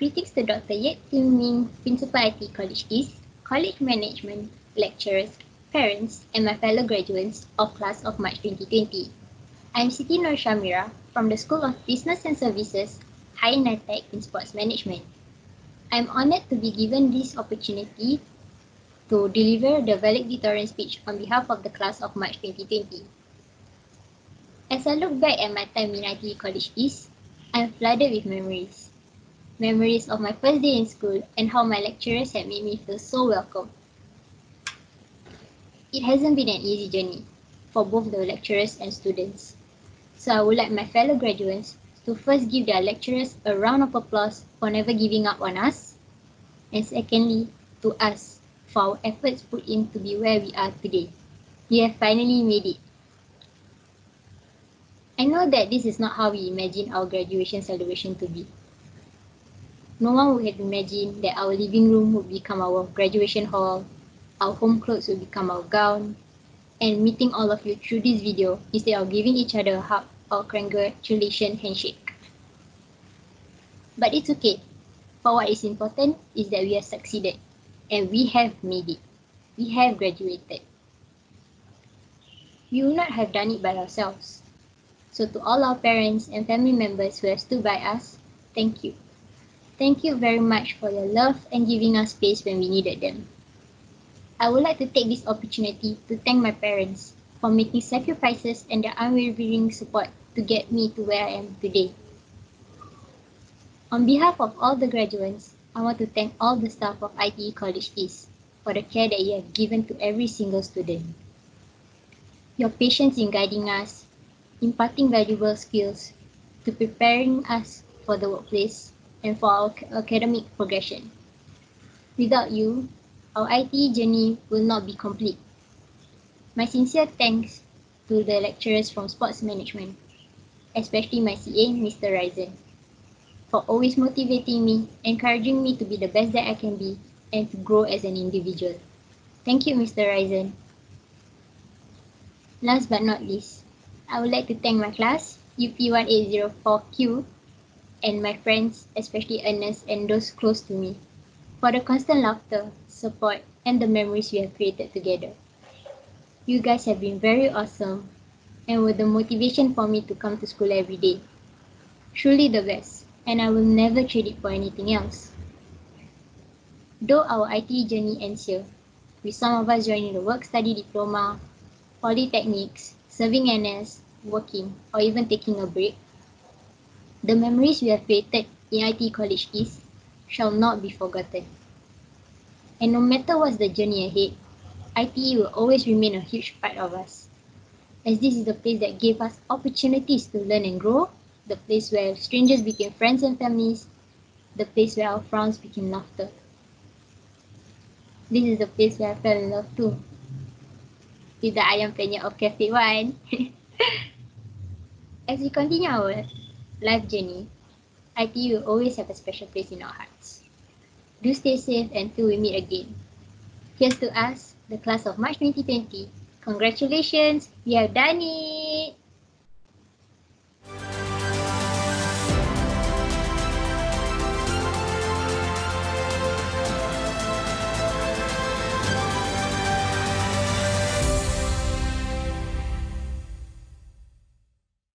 Greetings to Dr. Yek Tiew Ming, Principal ITE College East, College Management, lecturers, parents, and my fellow graduates of class of March 2020. I'm Siti Nurshamira from the School of Business and Services, High Tech in Sports Management. I'm honored to be given this opportunity to deliver the valedictorian speech on behalf of the class of March 2020. As I look back at my time in ITE College East, I'm flooded with memories. Memories of my first day in school and how my lecturers had made me feel so welcome. It hasn't been an easy journey for both the lecturers and students. So I would like my fellow graduates to first give their lecturers a round of applause for never giving up on us. And secondly, to us for our efforts put in to be where we are today. We have finally made it. I know that this is not how we imagine our graduation celebration to be. No one would have imagined that our living room would become our graduation hall, our home clothes would become our gown, and meeting all of you through this video instead of giving each other a hug or congratulation handshake. But it's okay. For what is important is that we have succeeded and we have made it. We have graduated. We would not have done it by ourselves. So to all our parents and family members who have stood by us, thank you. Thank you very much for your love and giving us space when we needed them. I would like to take this opportunity to thank my parents for making sacrifices and their unwavering support to get me to where I am today. On behalf of all the graduates, I want to thank all the staff of ITE College East for the care that you have given to every single student. Your patience in guiding us, imparting valuable skills to preparing us for the workplace and for our academic progression. Without you, our IT journey will not be complete. My sincere thanks to the lecturers from Sports Management, especially my CA, Mr. Ryzen for always motivating me, encouraging me to be the best that I can be, and to grow as an individual. Thank you, Mr. Ryzen. Last but not least, I would like to thank my class, UP1804Q, and my friends, especially Ernest and those close to me, for the constant laughter, support, and the memories we have created together. You guys have been very awesome and were the motivation for me to come to school every day. Truly the best and I will never trade it for anything else. Though our IT journey ends here, with some of us joining the work-study diploma, polytechnics, serving NS, working, or even taking a break, the memories we have created in ITE College East shall not be forgotten. And no matter what's the journey ahead, IT will always remain a huge part of us, as this is the place that gave us opportunities to learn and grow the place where strangers became friends and families, the place where our frowns became laughter. This is the place where I fell in love too. With the ayam penyet of Cafe One. As we continue our life journey, IT will always have a special place in our hearts. Do stay safe until we meet again. Here's to us, the class of March 2020. Congratulations, we have done it!